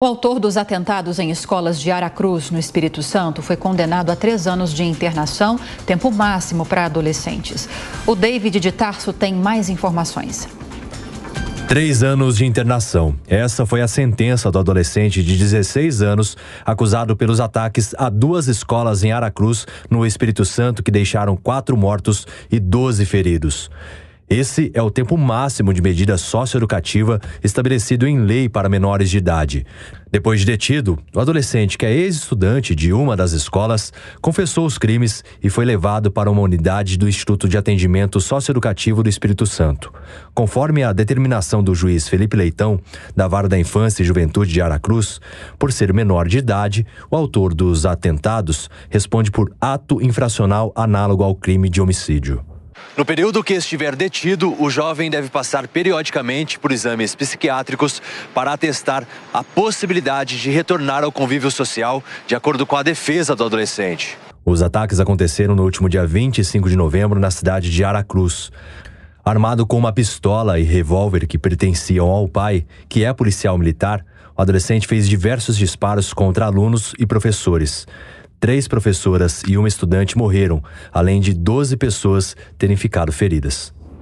O autor dos atentados em escolas de Aracruz, no Espírito Santo, foi condenado a três anos de internação, tempo máximo para adolescentes. O David de Tarso tem mais informações. Três anos de internação. Essa foi a sentença do adolescente de 16 anos, acusado pelos ataques a duas escolas em Aracruz, no Espírito Santo, que deixaram quatro mortos e 12 feridos. Esse é o tempo máximo de medida socioeducativa estabelecido em lei para menores de idade. Depois de detido, o adolescente, que é ex-estudante de uma das escolas, confessou os crimes e foi levado para uma unidade do Instituto de Atendimento Socioeducativo do Espírito Santo. Conforme a determinação do juiz Felipe Leitão, da Vara da Infância e Juventude de Aracruz, por ser menor de idade, o autor dos atentados responde por ato infracional análogo ao crime de homicídio. No período que estiver detido, o jovem deve passar periodicamente por exames psiquiátricos para atestar a possibilidade de retornar ao convívio social, de acordo com a defesa do adolescente. Os ataques aconteceram no último dia 25 de novembro na cidade de Aracruz. Armado com uma pistola e revólver que pertenciam ao pai, que é policial militar, o adolescente fez diversos disparos contra alunos e professores. Três professoras e uma estudante morreram, além de 12 pessoas terem ficado feridas.